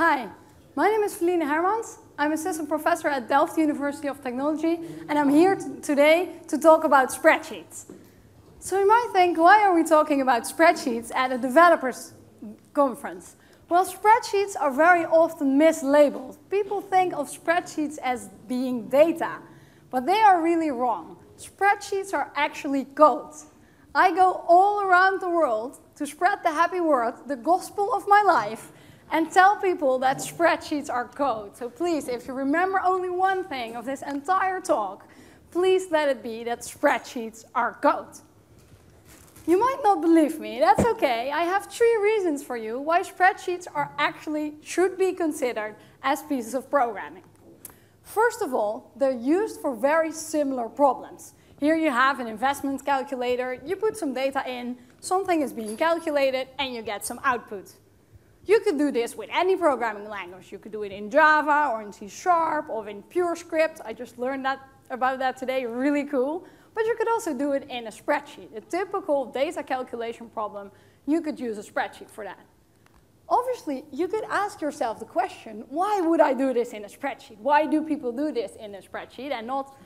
Hi, my name is Felienne Hermans. I'm assistant professor at Delft University of Technology, and I'm here today to talk about spreadsheets. So you might think, why are we talking about spreadsheets at a developers conference? Well, spreadsheets are very often mislabeled. People think of spreadsheets as being data, but they are really wrong. Spreadsheets are actually code. I go all around the world to spread the happy word, the gospel of my life, and tell people that spreadsheets are code. So please, if you remember only one thing of this entire talk, please let it be that spreadsheets are code. You might not believe me, that's okay. I have three reasons for you why spreadsheets are actually should be considered as pieces of programming. First of all, they're used for very similar problems. Here you have an investment calculator, you put some data in, something is being calculated, and you get some output. You could do this with any programming language. You could do it in Java or in C Sharp or in PureScript. I just learned that about that today, really cool. But you could also do it in a spreadsheet. A typical data calculation problem, you could use a spreadsheet for that. Obviously, you could ask yourself the question, why would I do this in a spreadsheet? Why do people do this in a spreadsheet and not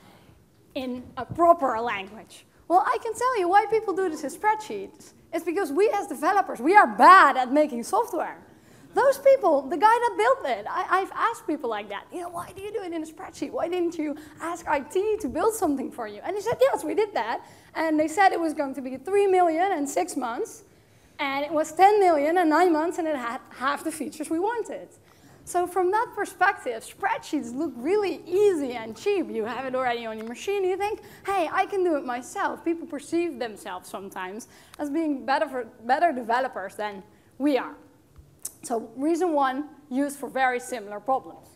in a proper language? Well, I can tell you why people do this in spreadsheets. It's because we as developers, we are bad at making software. Those people, the guy that built it, I, have asked people like that, you know, why do you do it in a spreadsheet? Why didn't you ask IT to build something for you? And he said, yes, we did that. And they said it was going to be 3 million in six months. And it was 10 million in nine months, and it had half the features we wanted. So from that perspective, spreadsheets look really easy and cheap. You have it already on your machine. You think, hey, I can do it myself. People perceive themselves sometimes as being better, for, better developers than we are. So reason one, used for very similar problems.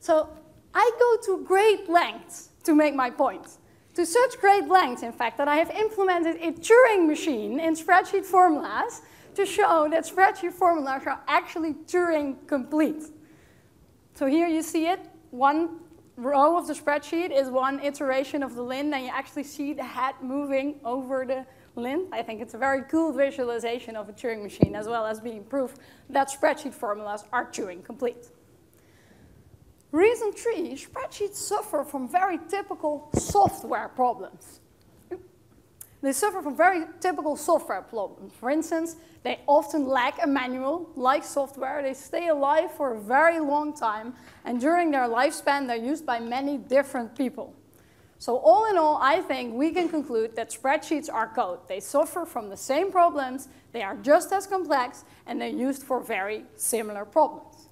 So I go to great lengths to make my point. To such great lengths, in fact, that I have implemented a Turing machine in spreadsheet formulas to show that spreadsheet formulas are actually Turing complete. So here you see it. One row of the spreadsheet is one iteration of the lint, and you actually see the head moving over the lint. I think it's a very cool visualization of a Turing machine, as well as being proof that spreadsheet formulas are Turing complete. Reason three, spreadsheets suffer from very typical software problems. They suffer from very typical software problems. For instance, they often lack a manual, like software. They stay alive for a very long time, and during their lifespan, they're used by many different people. So all in all, I think we can conclude that spreadsheets are code. They suffer from the same problems, they are just as complex, and they're used for very similar problems.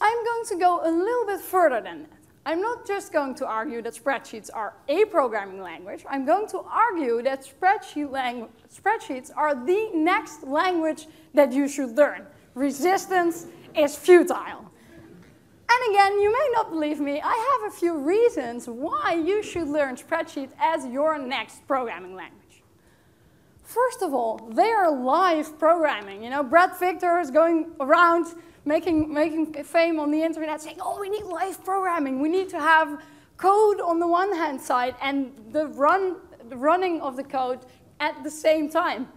I'm going to go a little bit further than that. I'm not just going to argue that spreadsheets are a programming language. I'm going to argue that spreadsheet spreadsheets are the next language that you should learn. Resistance is futile. And again, you may not believe me, I have a few reasons why you should learn spreadsheet as your next programming language. First of all, they are live programming. You know, Bret Victor is going around making, making fame on the internet saying, oh, we need live programming. We need to have code on the one hand side and the, run, the running of the code at the same time.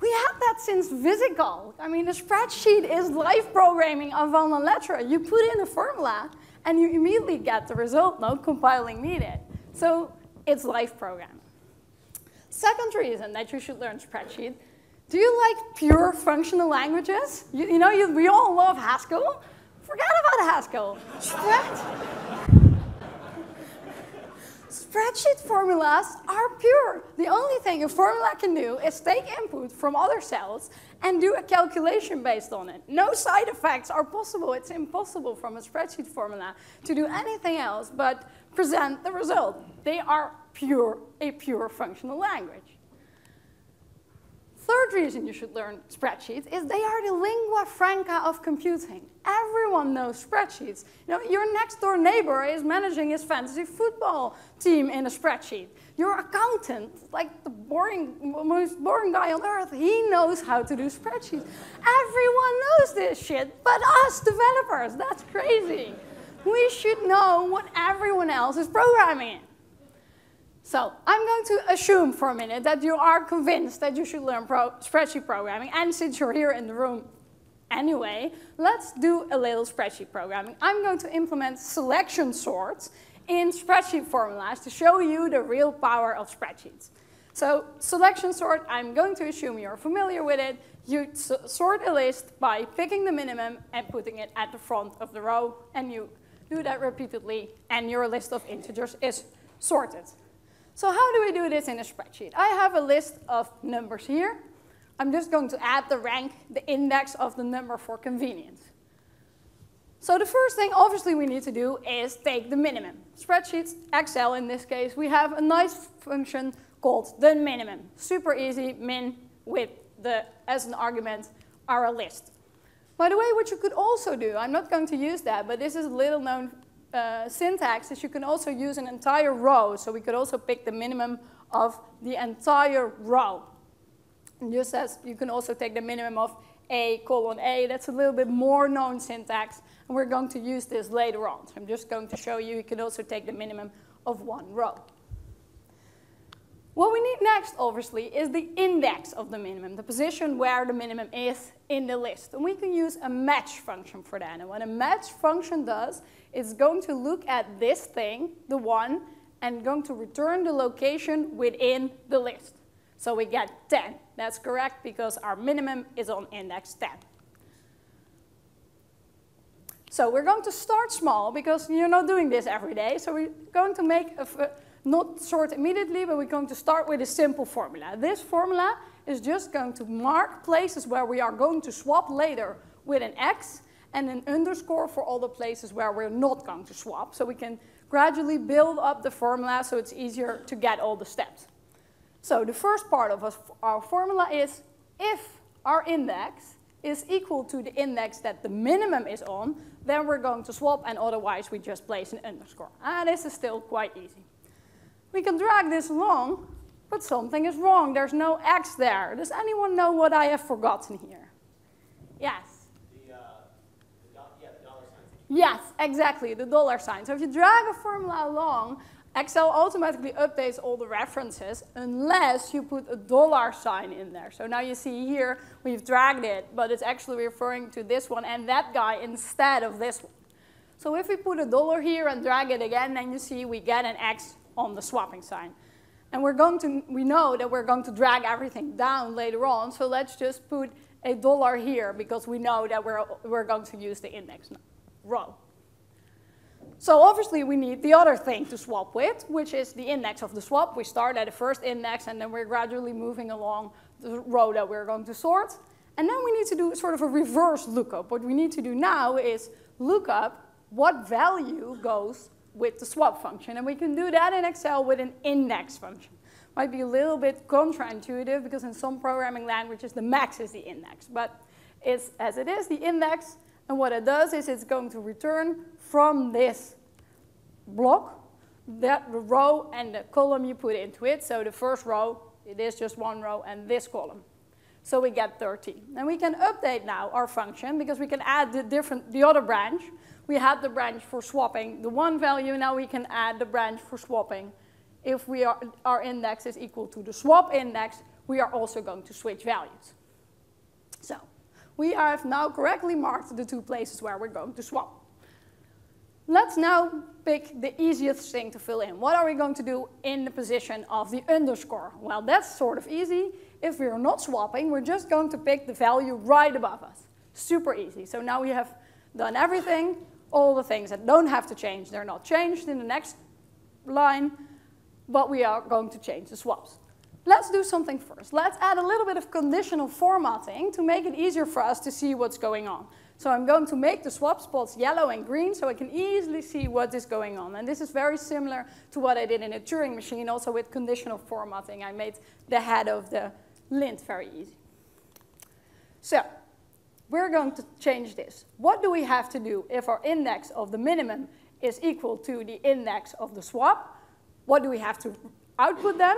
We had that since VisiCalc. I mean, a spreadsheet is live programming avant la lettre. You put in a formula, and you immediately get the result, no compiling needed. So it's live programming. Second reason that you should learn spreadsheet, do you like pure functional languages? You, you know, you, we all love Haskell. Forget about Haskell. Spread. Spreadsheet formulas are pure. The only thing a formula can do is take input from other cells and do a calculation based on it. No side effects are possible. It's impossible from a spreadsheet formula to do anything else but present the result. They are pure, a pure functional language. Third reason you should learn spreadsheets is they are the lingua franca of computing. Everyone knows spreadsheets. You know, your next door neighbor is managing his fantasy football team in a spreadsheet. Your accountant, like the boring, most boring guy on earth, he knows how to do spreadsheets. Everyone knows this shit, but us developers, that's crazy. We should know what everyone else is programming in. So I'm going to assume for a minute that you are convinced that you should learn pro spreadsheet programming, and since you're here in the room, anyway, let's do a little spreadsheet programming. I'm going to implement selection sorts in spreadsheet formulas to show you the real power of spreadsheets. So selection sort, I'm going to assume you're familiar with it. You sort a list by picking the minimum and putting it at the front of the row, and you do that repeatedly, and your list of integers is sorted. So how do we do this in a spreadsheet? I have a list of numbers here. I'm just going to add the rank, the index of the number for convenience. So the first thing obviously we need to do is take the minimum. Spreadsheets, Excel in this case, we have a nice function called the minimum. Super easy, min with the, as an argument, our list. By the way, what you could also do, I'm not going to use that, but this is a little known uh, syntax, is you can also use an entire row. So we could also pick the minimum of the entire row. And just as you can also take the minimum of A colon A, that's a little bit more known syntax, and we're going to use this later on. So I'm just going to show you, you can also take the minimum of one row. What we need next, obviously, is the index of the minimum, the position where the minimum is in the list. And we can use a match function for that. And what a match function does is going to look at this thing, the one, and going to return the location within the list. So we get 10. That's correct because our minimum is on index 10. So we're going to start small because you're not doing this every day. So we're going to make a uh, not sort immediately, but we're going to start with a simple formula. This formula is just going to mark places where we are going to swap later with an X and an underscore for all the places where we're not going to swap. So we can gradually build up the formula so it's easier to get all the steps. So the first part of our formula is if our index is equal to the index that the minimum is on, then we're going to swap, and otherwise we just place an underscore. And this is still quite easy. We can drag this along, but something is wrong. There's no x there. Does anyone know what I have forgotten here? Yes? The, uh, the yeah, the dollar sign. Yes, exactly, the dollar sign. So if you drag a formula along, Excel automatically updates all the references unless you put a dollar sign in there. So now you see here, we've dragged it, but it's actually referring to this one and that guy instead of this one. So if we put a dollar here and drag it again, then you see we get an X on the swapping sign. And we're going to, we know that we're going to drag everything down later on, so let's just put a dollar here because we know that we're, we're going to use the index row. So obviously we need the other thing to swap with, which is the index of the swap. We start at the first index and then we're gradually moving along the row that we're going to sort. And then we need to do sort of a reverse lookup. What we need to do now is look up what value goes with the swap function. And we can do that in Excel with an index function. Might be a little bit counterintuitive because in some programming languages the max is the index. But it's as it is, the index. And what it does is it's going to return from this block that the row and the column you put into it. So the first row, it is just one row, and this column. So we get 13. And we can update now our function because we can add the different the other branch we had the branch for swapping the one value, now we can add the branch for swapping. If we are, our index is equal to the swap index, we are also going to switch values. We have now correctly marked the two places where we're going to swap. Let's now pick the easiest thing to fill in. What are we going to do in the position of the underscore? Well, that's sort of easy. If we're not swapping, we're just going to pick the value right above us. Super easy. So now we have done everything all the things that don't have to change, they're not changed in the next line, but we are going to change the swaps. Let's do something first. Let's add a little bit of conditional formatting to make it easier for us to see what's going on. So I'm going to make the swap spots yellow and green so I can easily see what is going on. And this is very similar to what I did in a Turing machine, also with conditional formatting. I made the head of the lint very easy. So we're going to change this. What do we have to do if our index of the minimum is equal to the index of the swap? What do we have to output then?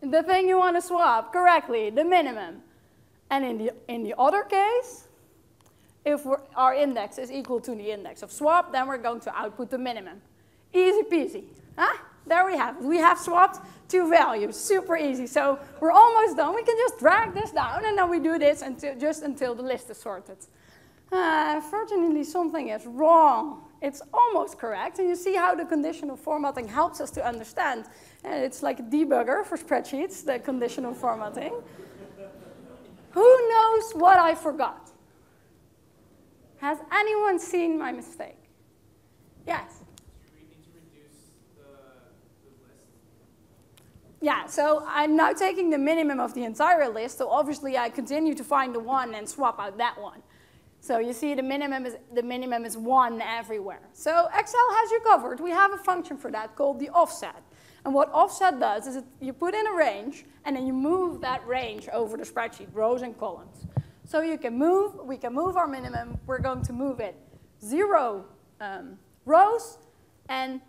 The thing you want to swap, correctly, the minimum. And in the, in the other case, if our index is equal to the index of swap, then we're going to output the minimum. Easy peasy, huh? there we have it. We have swapped two values, super easy. So we're almost done. We can just drag this down and then we do this until, just until the list is sorted. Uh, unfortunately, something is wrong. It's almost correct, and you see how the conditional formatting helps us to understand. Uh, it's like a debugger for spreadsheets, the conditional formatting. Who knows what I forgot? Has anyone seen my mistake? Yes? Yeah, so I'm now taking the minimum of the entire list, so obviously I continue to find the one and swap out that one. So you see the minimum is, the minimum is one everywhere. So Excel has you covered. We have a function for that called the offset. And what offset does is it, you put in a range and then you move that range over the spreadsheet, rows and columns. So you can move, we can move our minimum. We're going to move it zero um, rows and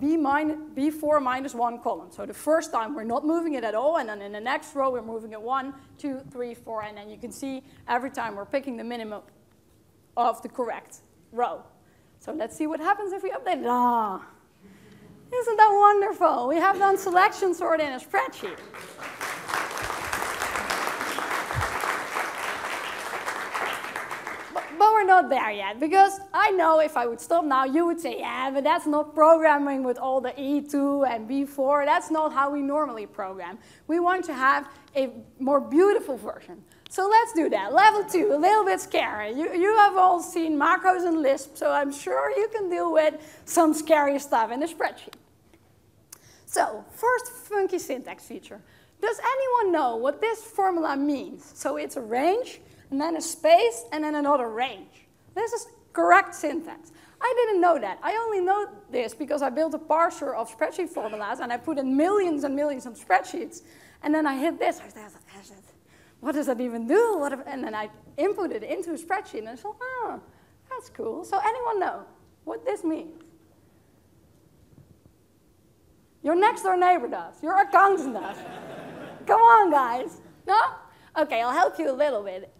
B minus, B4 minus one column. So the first time we're not moving it at all, and then in the next row we're moving it one, two, three, four, and then you can see every time we're picking the minimum of the correct row. So let's see what happens if we update it. Ah, isn't that wonderful? We have done selection sort in a spreadsheet. But we're not there yet, because I know if I would stop now, you would say, yeah, but that's not programming with all the E2 and B4. That's not how we normally program. We want to have a more beautiful version. So let's do that. Level two, a little bit scary. You, you have all seen macros and Lisp, so I'm sure you can deal with some scary stuff in a spreadsheet. So first funky syntax feature. Does anyone know what this formula means? So it's a range, and then a space, and then another range. This is correct syntax. I didn't know that. I only know this because I built a parser of spreadsheet formulas, and I put in millions and millions of spreadsheets. And then I hit this. I said, what does that even do? What if, and then I input it into a spreadsheet and I thought, oh, that's cool. So anyone know what this means? Your next door neighbor does. Your accountant does. Come on, guys. No? Okay, I'll help you a little bit.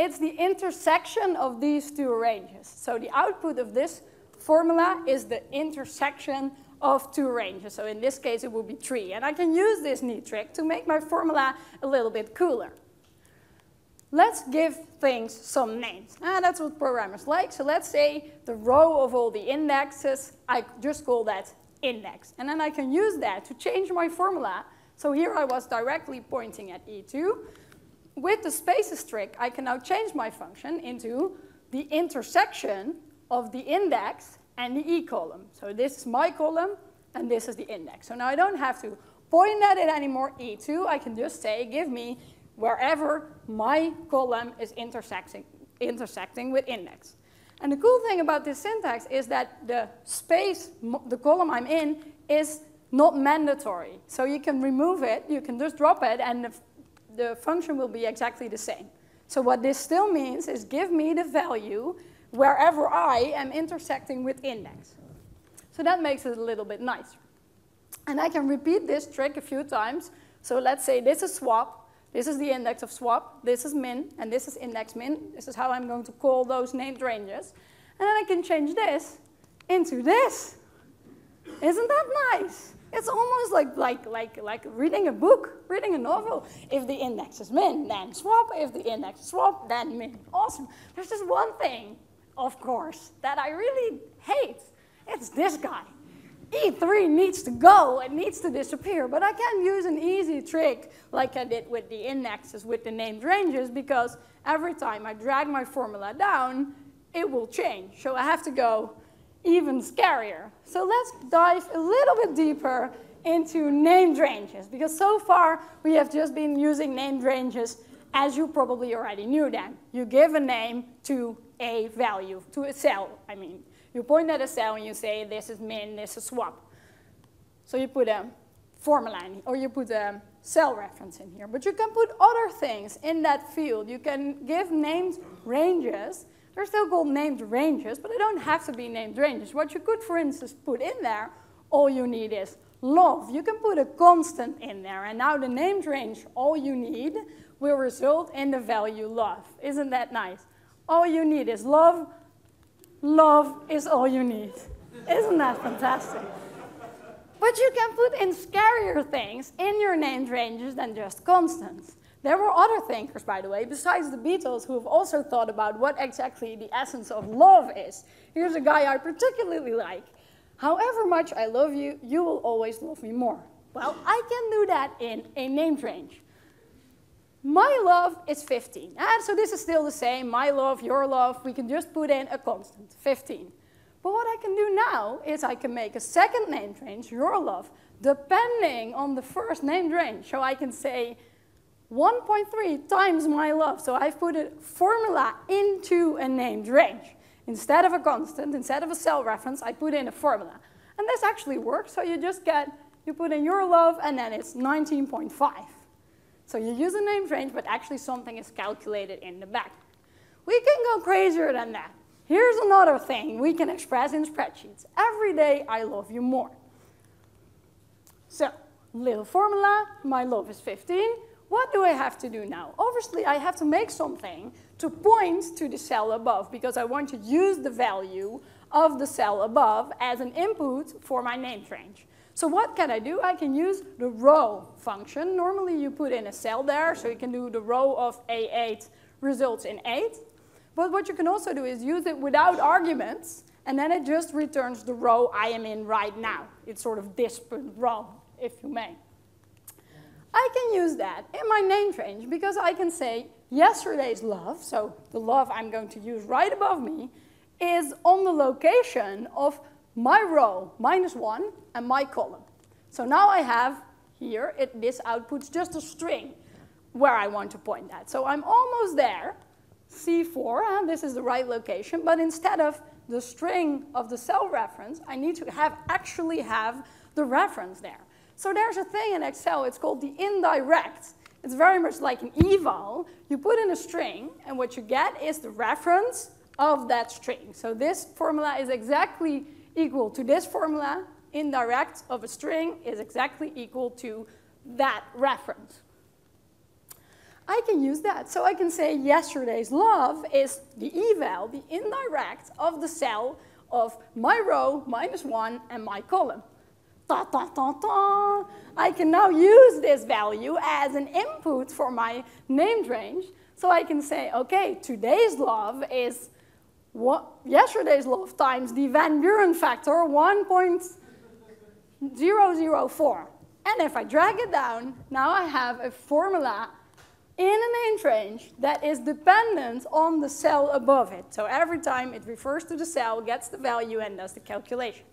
It's the intersection of these two ranges. So the output of this formula is the intersection of two ranges. So in this case, it would be three. And I can use this neat trick to make my formula a little bit cooler. Let's give things some names. Ah, that's what programmers like. So let's say the row of all the indexes, I just call that index. And then I can use that to change my formula. So here I was directly pointing at E2. With the spaces trick, I can now change my function into the intersection of the index and the E column. So this is my column, and this is the index. So now I don't have to point at it anymore, E2. I can just say, give me wherever my column is intersecting, intersecting with index. And the cool thing about this syntax is that the space, the column I'm in, is not mandatory. So you can remove it, you can just drop it, and the, the function will be exactly the same. So what this still means is give me the value wherever I am intersecting with index. So that makes it a little bit nicer. And I can repeat this trick a few times. So let's say this is swap, this is the index of swap, this is min, and this is index min. This is how I'm going to call those named ranges. And then I can change this into this. Isn't that nice? It's almost like, like, like, like reading a book, reading a novel. If the index is min, then swap. If the index is swap, then min. Awesome. There's just one thing of course, that I really hate. It's this guy. E3 needs to go, it needs to disappear, but I can use an easy trick like I did with the indexes with the named ranges because every time I drag my formula down, it will change. So I have to go even scarier. So let's dive a little bit deeper into named ranges because so far we have just been using named ranges as you probably already knew them. You give a name to a value, to a cell, I mean. You point at a cell and you say, this is min, this is swap. So you put a formula in, or you put a cell reference in here. But you can put other things in that field. You can give named ranges. They're still called named ranges, but they don't have to be named ranges. What you could, for instance, put in there, all you need is love. You can put a constant in there, and now the named range, all you need, will result in the value love. Isn't that nice? All you need is love. Love is all you need. Isn't that fantastic? But you can put in scarier things in your named ranges than just constants. There were other thinkers, by the way, besides the Beatles, who have also thought about what exactly the essence of love is. Here's a guy I particularly like. However much I love you, you will always love me more. Well, I can do that in a named range. My love is 15. And so this is still the same, my love, your love. We can just put in a constant, 15. But what I can do now is I can make a second named range, your love, depending on the first named range. So I can say 1.3 times my love. So I've put a formula into a named range. Instead of a constant, instead of a cell reference, I put in a formula. And this actually works. So you just get, you put in your love, and then it's 19.5. So you use a named range, but actually something is calculated in the back. We can go crazier than that. Here's another thing we can express in spreadsheets. Every day I love you more. So, little formula, my love is 15. What do I have to do now? Obviously, I have to make something to point to the cell above because I want to use the value of the cell above as an input for my named range. So what can I do? I can use the row function. Normally you put in a cell there, so you can do the row of A8 results in 8. But what you can also do is use it without arguments, and then it just returns the row I am in right now. It's sort of this row, if you may. I can use that in my name range because I can say yesterday's love, so the love I'm going to use right above me, is on the location of my row minus 1 and my column. So now I have here, it, this outputs just a string where I want to point at. So I'm almost there, C4, and this is the right location, but instead of the string of the cell reference, I need to have actually have the reference there. So there's a thing in Excel, it's called the indirect. It's very much like an eval. You put in a string, and what you get is the reference of that string. So this formula is exactly equal to this formula. Indirect of a string is exactly equal to that reference. I can use that. So I can say yesterday's love is the eval, the indirect of the cell of my row minus 1 and my column ta, ta, ta, ta. I can now use this value as an input for my named range. So I can say, okay, today's love is what, yesterday's love times the Van Buren factor 1.004. And if I drag it down, now I have a formula in a named range that is dependent on the cell above it. So every time it refers to the cell, gets the value, and does the calculation.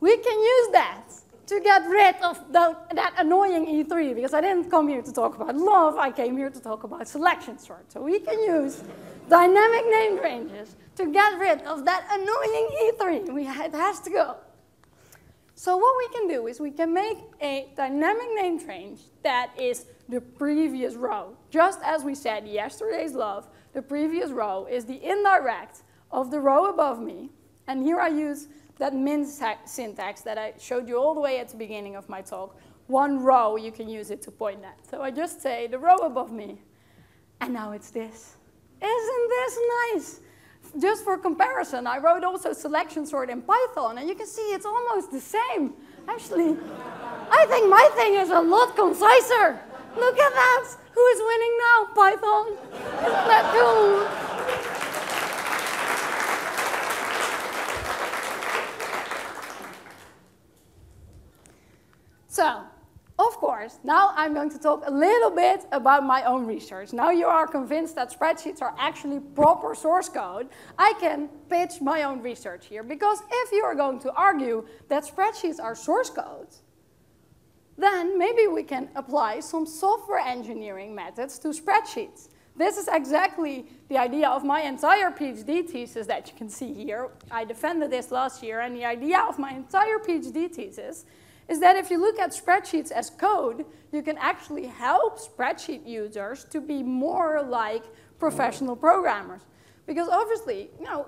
We can use that to get rid of the, that annoying E3, because I didn't come here to talk about love, I came here to talk about selection sort. So we can use dynamic named ranges to get rid of that annoying E3. We, it has to go. So what we can do is we can make a dynamic named range that is the previous row. Just as we said yesterday's love, the previous row is the indirect of the row above me. And here I use that min syntax that I showed you all the way at the beginning of my talk, one row, you can use it to point at. So I just say the row above me, and now it's this. Isn't this nice? Just for comparison, I wrote also selection sort in Python, and you can see it's almost the same. Actually, I think my thing is a lot conciser. Look at that. Who is winning now, Python? Isn't that cool? So, of course, now I'm going to talk a little bit about my own research. Now you are convinced that spreadsheets are actually proper source code, I can pitch my own research here. Because if you are going to argue that spreadsheets are source code, then maybe we can apply some software engineering methods to spreadsheets. This is exactly the idea of my entire PhD thesis that you can see here. I defended this last year, and the idea of my entire PhD thesis is that if you look at spreadsheets as code, you can actually help spreadsheet users to be more like professional programmers. Because obviously, you know,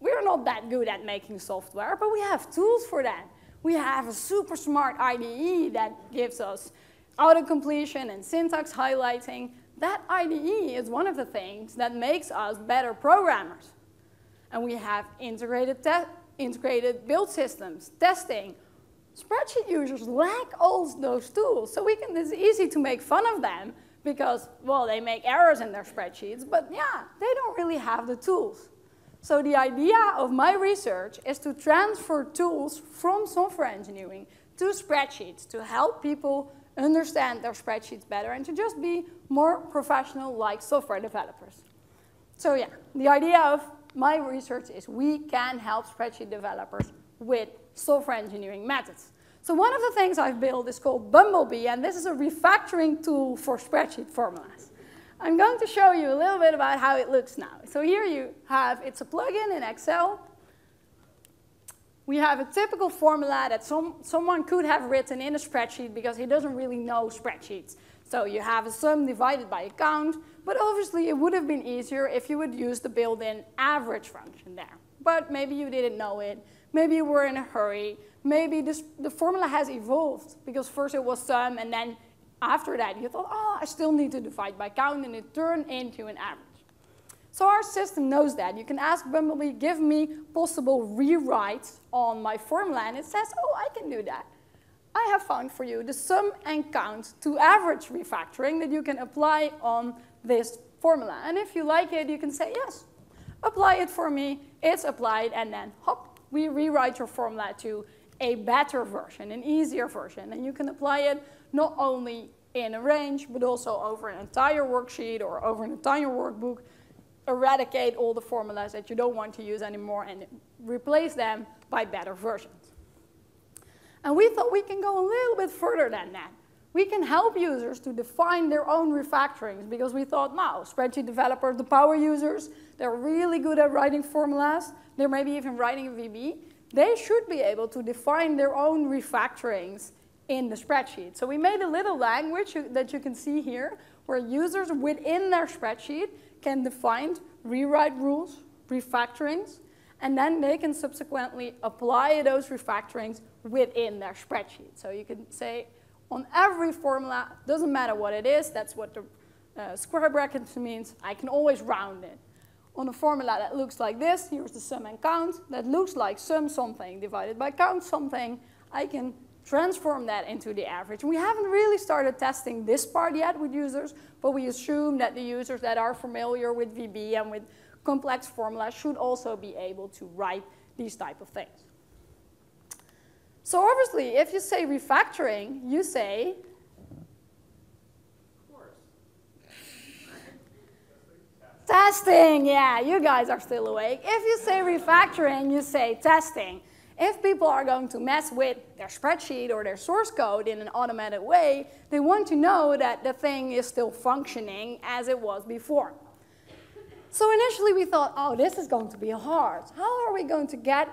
we're not that good at making software, but we have tools for that. We have a super smart IDE that gives us auto-completion and syntax highlighting. That IDE is one of the things that makes us better programmers. And we have integrated integrated build systems, testing. Spreadsheet users lack all those tools, so we can, it's easy to make fun of them because, well, they make errors in their spreadsheets, but yeah, they don't really have the tools. So the idea of my research is to transfer tools from software engineering to spreadsheets to help people understand their spreadsheets better and to just be more professional like software developers. So yeah, the idea of my research is we can help spreadsheet developers with software engineering methods. So one of the things I've built is called Bumblebee, and this is a refactoring tool for spreadsheet formulas. I'm going to show you a little bit about how it looks now. So here you have, it's a plugin in Excel. We have a typical formula that some, someone could have written in a spreadsheet because he doesn't really know spreadsheets. So you have a sum divided by a count, but obviously it would have been easier if you would use the built-in average function there. But maybe you didn't know it, maybe you were in a hurry, maybe this, the formula has evolved because first it was sum and then after that you thought, oh, I still need to divide by count and it turned into an average. So our system knows that. You can ask Bumblebee, give me possible rewrites on my formula and it says, oh, I can do that. I have found for you the sum and count to average refactoring that you can apply on this formula. And if you like it, you can say, yes, apply it for me, it's applied, and then hop, we rewrite your formula to a better version, an easier version. And you can apply it not only in a range, but also over an entire worksheet or over an entire workbook, eradicate all the formulas that you don't want to use anymore and replace them by better versions. And we thought we can go a little bit further than that. We can help users to define their own refactorings because we thought, now, spreadsheet developers, the power users, they're really good at writing formulas. They're maybe even writing a VB they should be able to define their own refactorings in the spreadsheet. So we made a little language that you can see here where users within their spreadsheet can define rewrite rules, refactorings, and then they can subsequently apply those refactorings within their spreadsheet. So you can say on every formula, doesn't matter what it is, that's what the uh, square brackets means, I can always round it on a formula that looks like this. Here's the sum and count. That looks like sum something divided by count something. I can transform that into the average. We haven't really started testing this part yet with users, but we assume that the users that are familiar with VB and with complex formulas should also be able to write these type of things. So obviously, if you say refactoring, you say Testing, yeah, you guys are still awake. If you say refactoring, you say testing. If people are going to mess with their spreadsheet or their source code in an automated way, they want to know that the thing is still functioning as it was before. So initially we thought, oh, this is going to be hard. How are we going to get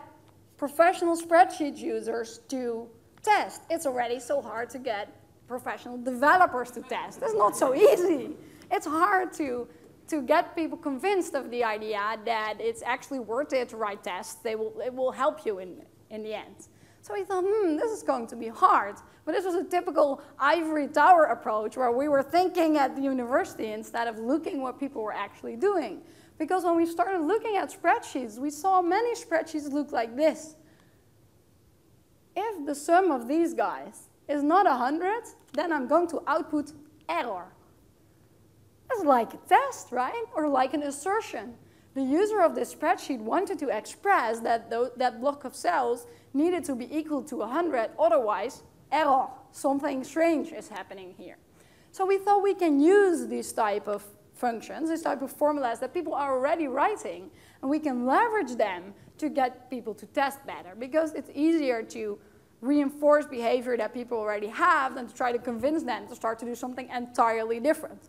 professional spreadsheet users to test? It's already so hard to get professional developers to test. It's not so easy. It's hard to to get people convinced of the idea that it's actually worth it to write tests. They will, it will help you in, in the end. So we thought, hmm, this is going to be hard. But this was a typical ivory tower approach where we were thinking at the university instead of looking what people were actually doing. Because when we started looking at spreadsheets, we saw many spreadsheets look like this. If the sum of these guys is not 100, then I'm going to output error. It's like a test, right? Or like an assertion. The user of this spreadsheet wanted to express that that block of cells needed to be equal to 100, otherwise, error, something strange is happening here. So we thought we can use these type of functions, these type of formulas that people are already writing, and we can leverage them to get people to test better because it's easier to reinforce behavior that people already have than to try to convince them to start to do something entirely different.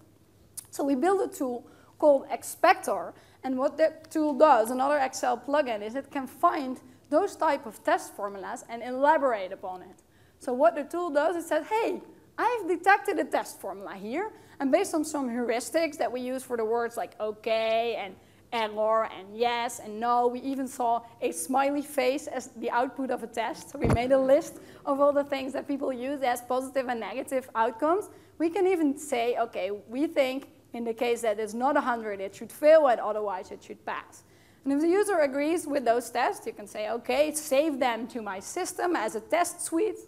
So we built a tool called Expector, and what that tool does, another Excel plugin, is it can find those type of test formulas and elaborate upon it. So what the tool does, it says, hey, I've detected a test formula here, and based on some heuristics that we use for the words like okay and error and yes and no, we even saw a smiley face as the output of a test. So we made a list of all the things that people use as positive and negative outcomes. We can even say, okay, we think in the case that it's not 100, it should fail, and otherwise it should pass. And if the user agrees with those tests, you can say, okay, save them to my system as a test suite.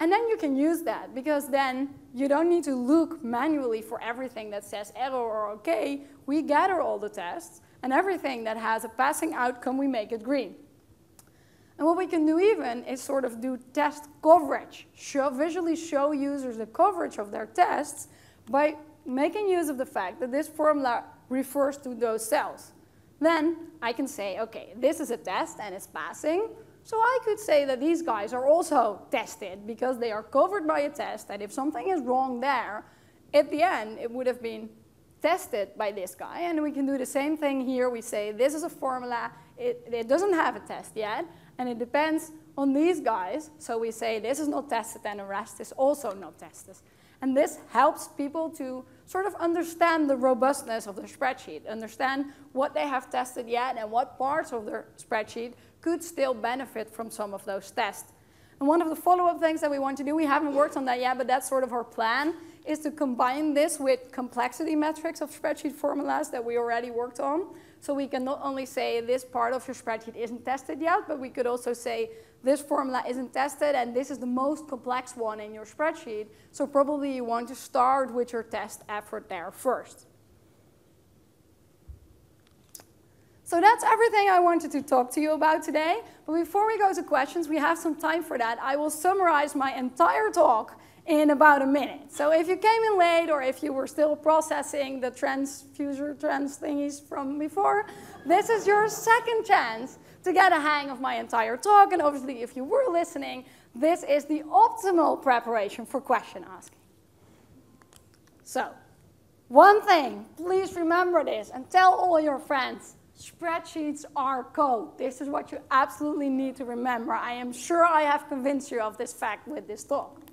And then you can use that because then you don't need to look manually for everything that says error or okay. We gather all the tests and everything that has a passing outcome, we make it green. And what we can do even is sort of do test coverage, show, visually show users the coverage of their tests by making use of the fact that this formula refers to those cells. Then I can say, okay, this is a test and it's passing. So I could say that these guys are also tested because they are covered by a test that if something is wrong there, at the end it would have been tested by this guy. And we can do the same thing here. We say this is a formula, it, it doesn't have a test yet, and it depends on these guys. So we say this is not tested and the rest is also not tested. And this helps people to sort of understand the robustness of the spreadsheet, understand what they have tested yet and what parts of their spreadsheet could still benefit from some of those tests. And one of the follow-up things that we want to do, we haven't worked on that yet, but that's sort of our plan, is to combine this with complexity metrics of spreadsheet formulas that we already worked on. So we can not only say this part of your spreadsheet isn't tested yet, but we could also say this formula isn't tested and this is the most complex one in your spreadsheet. So probably you want to start with your test effort there first. So that's everything I wanted to talk to you about today. But before we go to questions, we have some time for that. I will summarize my entire talk in about a minute. So if you came in late or if you were still processing the transfuser trans thingies from before, this is your second chance to get a hang of my entire talk. And obviously, if you were listening, this is the optimal preparation for question asking. So, one thing, please remember this and tell all your friends, spreadsheets are code. This is what you absolutely need to remember. I am sure I have convinced you of this fact with this talk.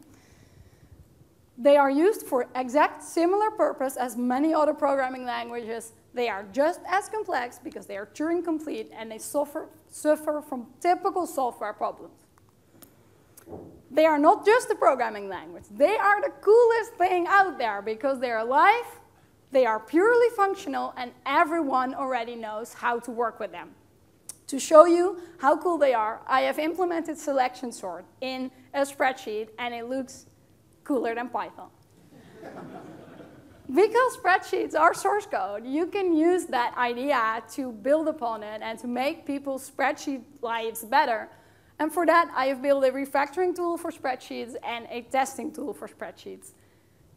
They are used for exact similar purpose as many other programming languages. They are just as complex because they are Turing complete and they suffer, suffer from typical software problems. They are not just a programming language. They are the coolest thing out there because they are live, they are purely functional, and everyone already knows how to work with them. To show you how cool they are, I have implemented selection sort in a spreadsheet, and it looks cooler than Python. because spreadsheets are source code, you can use that idea to build upon it and to make people's spreadsheet lives better. And for that, I have built a refactoring tool for spreadsheets and a testing tool for spreadsheets.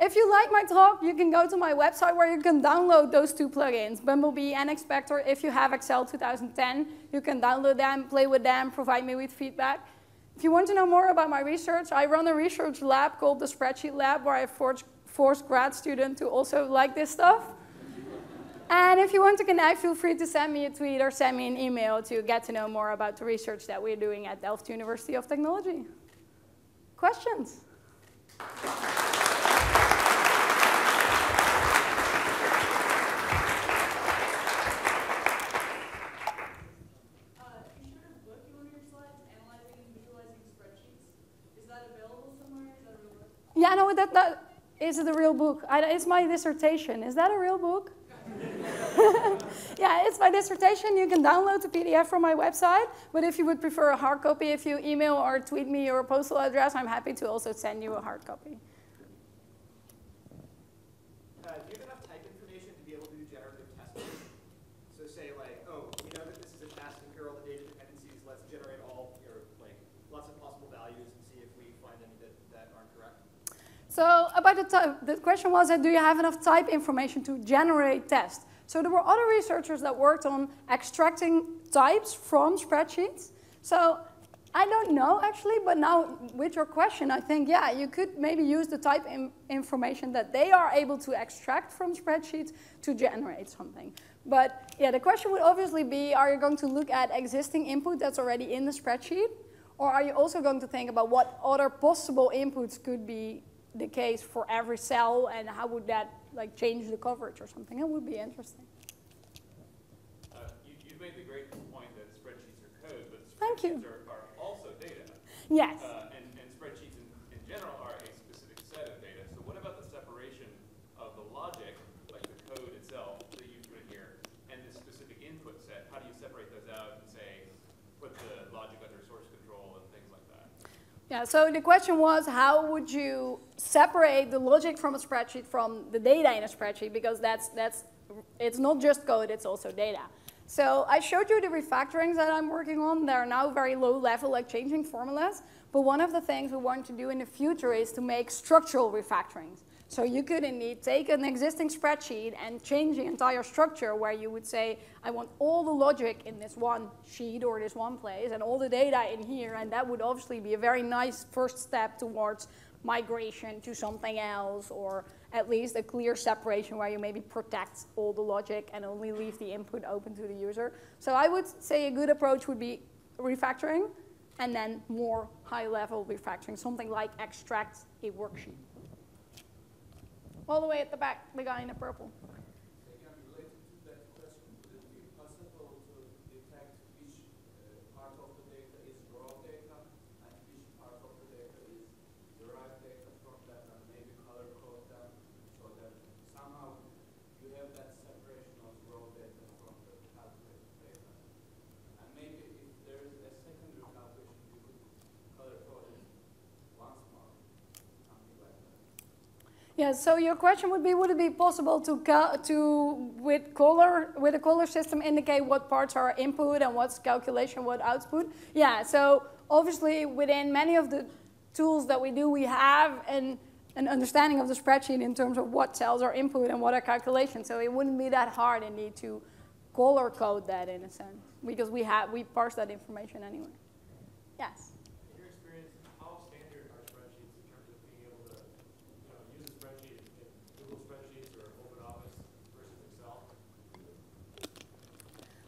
If you like my talk, you can go to my website where you can download those two plugins, Bumblebee and Expector. If you have Excel 2010, you can download them, play with them, provide me with feedback. If you want to know more about my research, I run a research lab called the Spreadsheet Lab where I force, force grad students to also like this stuff. and if you want to connect, feel free to send me a tweet or send me an email to get to know more about the research that we're doing at Delft University of Technology. Questions? Yeah, no, that, that is the real book. I, it's my dissertation. Is that a real book? yeah, it's my dissertation. You can download the PDF from my website. But if you would prefer a hard copy, if you email or tweet me your postal address, I'm happy to also send you a hard copy. Uh, do you have enough type information to be able to do generative testing? So say like, oh, we know that this is a test and here are all the data dependencies. Let's generate all your like lots of possible values and see if we find any that, that aren't correct. So about the the question was, that do you have enough type information to generate tests? So there were other researchers that worked on extracting types from spreadsheets. So I don't know actually, but now with your question, I think, yeah, you could maybe use the type information that they are able to extract from spreadsheets to generate something. But yeah, the question would obviously be, are you going to look at existing input that's already in the spreadsheet? Or are you also going to think about what other possible inputs could be the case for every cell and how would that like change the coverage or something? It would be interesting. Uh, you, you made the great point that spreadsheets are code, but Thank you. are, are also data. Yes. Uh, and, and spreadsheets in, in general are a specific set of data. So what about the separation of the logic, like the code itself that you put in here, and the specific inputs Yeah, so the question was how would you separate the logic from a spreadsheet from the data in a spreadsheet because that's, that's it's not just code, it's also data. So I showed you the refactorings that I'm working on. They're now very low level, like changing formulas. But one of the things we want to do in the future is to make structural refactorings. So you could indeed take an existing spreadsheet and change the entire structure where you would say, I want all the logic in this one sheet or this one place and all the data in here. And that would obviously be a very nice first step towards migration to something else or at least a clear separation where you maybe protect all the logic and only leave the input open to the user. So I would say a good approach would be refactoring and then more high-level refactoring, something like extract a worksheet. All the way at the back, the guy in the purple. Yeah, so your question would be, would it be possible to, to with color, with a color system, indicate what parts are input and what's calculation, what output? Yeah, so obviously within many of the tools that we do, we have an, an understanding of the spreadsheet in terms of what cells are input and what are calculations. So it wouldn't be that hard indeed to color code that in a sense, because we have, we parse that information anyway. Yes?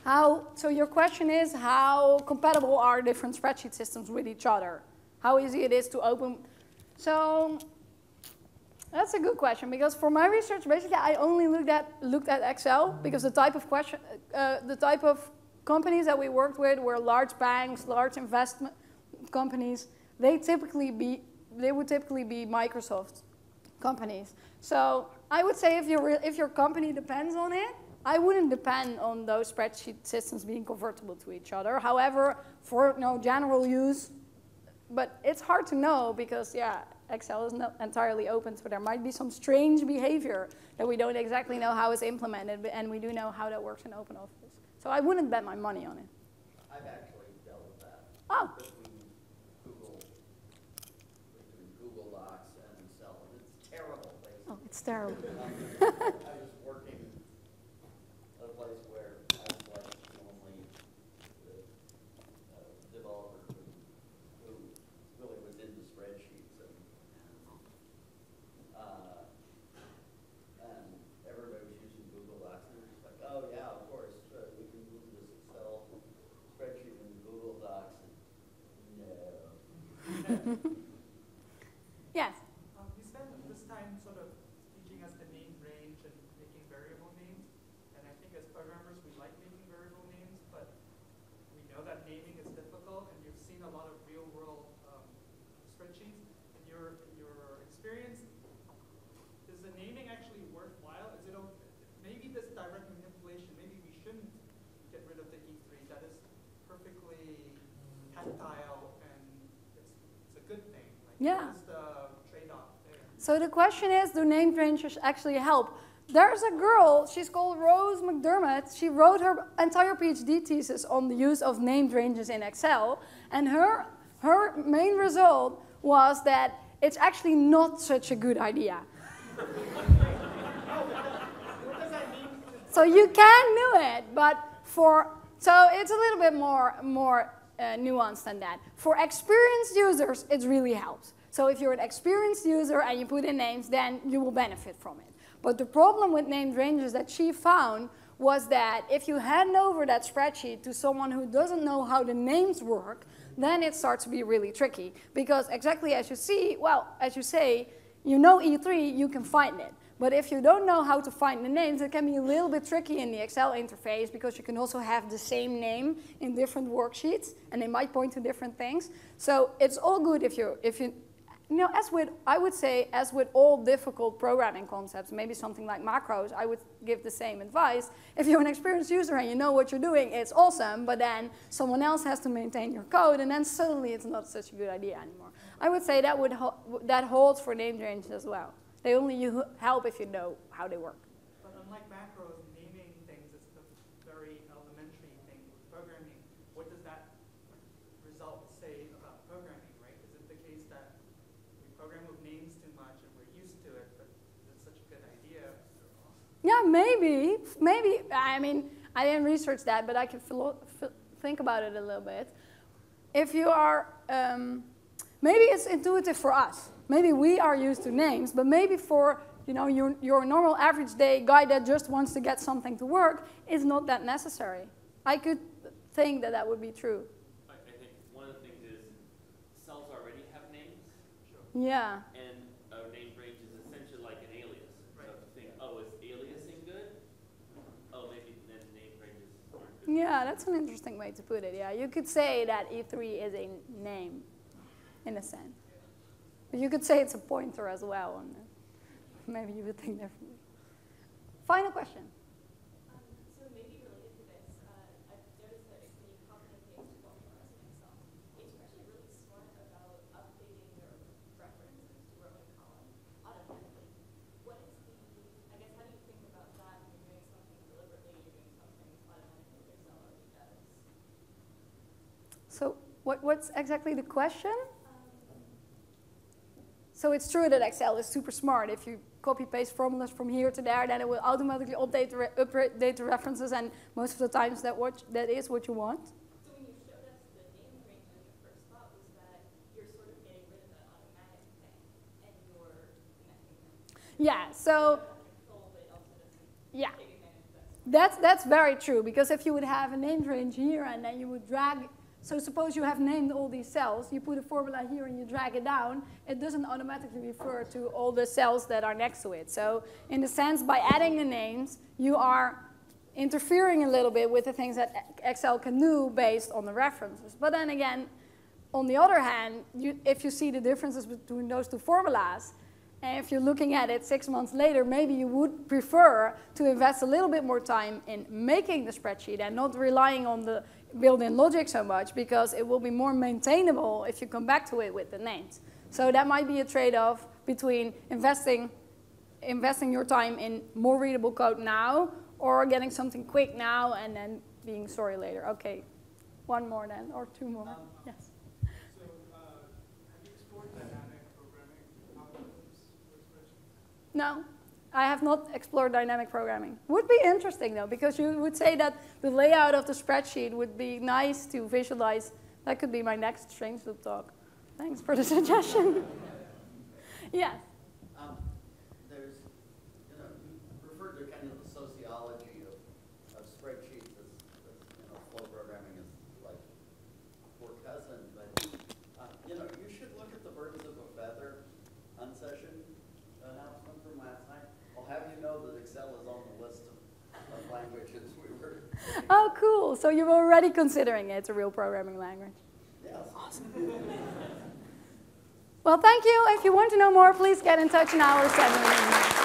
How, so your question is how compatible are different spreadsheet systems with each other? How easy it is to open? So that's a good question because for my research, basically, I only looked at looked at Excel because the type of question, uh, the type of companies that we worked with were large banks, large investment companies. They typically be they would typically be Microsoft companies. So I would say if your if your company depends on it, I wouldn't depend on those spreadsheet systems being convertible to each other. However, for you know, general use, but it's hard to know because, yeah, Excel is not entirely open, so there might be some strange behavior that we don't exactly know how it's implemented, and we do know how that works in OpenOffice. So I wouldn't bet my money on it. I've actually dealt with that. Oh. Between Google, between Google Docs and Excel, it's terrible, basically. Oh, it's terrible. yes. Um, you spent this time sort of teaching us the name range and making variable names. And I think as programmers, we like making variable names, but we know that naming is difficult, and you've seen a lot of real-world um, spreadsheets. In your, in your experience, is the naming actually worthwhile? Is it maybe this direct manipulation, maybe we shouldn't get rid of the E3. That is perfectly tactile yeah. So the question is, do named ranges actually help? There's a girl, she's called Rose McDermott. She wrote her entire PhD thesis on the use of named ranges in Excel. And her, her main result was that it's actually not such a good idea. so you can do it, but for, so it's a little bit more, more uh, nuanced than that. For experienced users, it really helps. So if you're an experienced user and you put in names, then you will benefit from it. But the problem with named ranges that she found was that if you hand over that spreadsheet to someone who doesn't know how the names work, then it starts to be really tricky. Because exactly as you see, well, as you say, you know E3, you can find it. But if you don't know how to find the names, it can be a little bit tricky in the Excel interface because you can also have the same name in different worksheets and they might point to different things. So it's all good if you, if you, you know, as with, I would say, as with all difficult programming concepts, maybe something like macros, I would give the same advice. If you're an experienced user and you know what you're doing, it's awesome, but then someone else has to maintain your code and then suddenly it's not such a good idea anymore. I would say that would ho- that holds for name ranges as well. They only help if you know how they work. But unlike macros, naming things is the very elementary thing with programming. What does that result say about programming, right? Is it the case that we program with names too much and we're used to it, but it's such a good idea? Yeah, maybe. Maybe. I mean, I didn't research that, but I can think about it a little bit. If you are, um, maybe it's intuitive for us. Maybe we are used to names, but maybe for you know your, your normal average day guy that just wants to get something to work, it's not that necessary. I could think that that would be true. I, I think one of the things is cells already have names, Yeah. and a name range is essentially like an alias. So if you think, oh, is aliasing good? Oh, maybe then name ranges aren't good. Yeah, that's an interesting way to put it. Yeah, you could say that E3 is a name, in a sense. But you could say it's a pointer as well. Maybe you would think differently. Final question. Um, so maybe related to this, uh, I've noticed that when you copy and paste formulas in Excel, it's actually really smart about updating your references to row and column automatically. What is the, I guess, how do you think about that when you're doing something deliberately, you're doing something automatically, Excel already does? So, what, what's exactly the question? So it's true that Excel is super smart. If you copy paste formulas from here to there, then it will automatically update the, re- update the references, and most of the times that what that is what you want. So when you showed us the name ranges, your first thought was that you're sort of getting rid of that automatic thing, and you're connecting them. Yeah. So Control, but it also doesn't yeah. take advantage of that. That's, that's very true, because if you would have a named range here and then you would drag, so suppose you have named all these cells, you put a formula here and you drag it down, it doesn't automatically refer to all the cells that are next to it. So in a sense, by adding the names, you are interfering a little bit with the things that Excel can do based on the references. But then again, on the other hand, you, if you see the differences between those two formulas, and if you're looking at it six months later, maybe you would prefer to invest a little bit more time in making the spreadsheet and not relying on the built-in logic so much because it will be more maintainable if you come back to it with the names. So that might be a trade-off between investing, investing your time in more readable code now or getting something quick now and then being sorry later. Okay, one more then, or two more. Um, Yes. So, uh, have you explored dynamic programming algorithms for spreadsheets? No, I have not explored dynamic programming. Would be interesting though, because you would say that the layout of the spreadsheet would be nice to visualize. That could be my next Strange Loop talk. Thanks for the suggestion. yes. Um, there's, you know, you referred to kind of the sociology of, of spreadsheets as, as, you know, flow programming is like poor cousin, but, uh, you know, you should look at the birds of a feather unsession announcement from last night. I'll have you know that Excel is on the list of, of languages we were. Oh, cool. So you're already considering it a real programming language. Yes. Well, thank you. If you want to know more, please get in touch in our seminar.